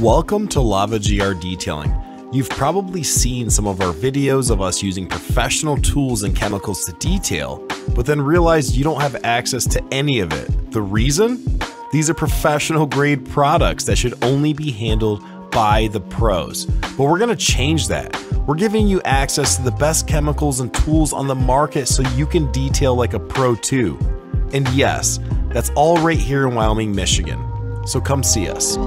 Welcome to Lava GR Detailing. You've probably seen some of our videos of us using professional tools and chemicals to detail, but then realized you don't have access to any of it. The reason? These are professional grade products that should only be handled by the pros. But we're gonna change that. We're giving you access to the best chemicals and tools on the market so you can detail like a pro too. And yes, that's all right here in Wyoming, Michigan. So come see us.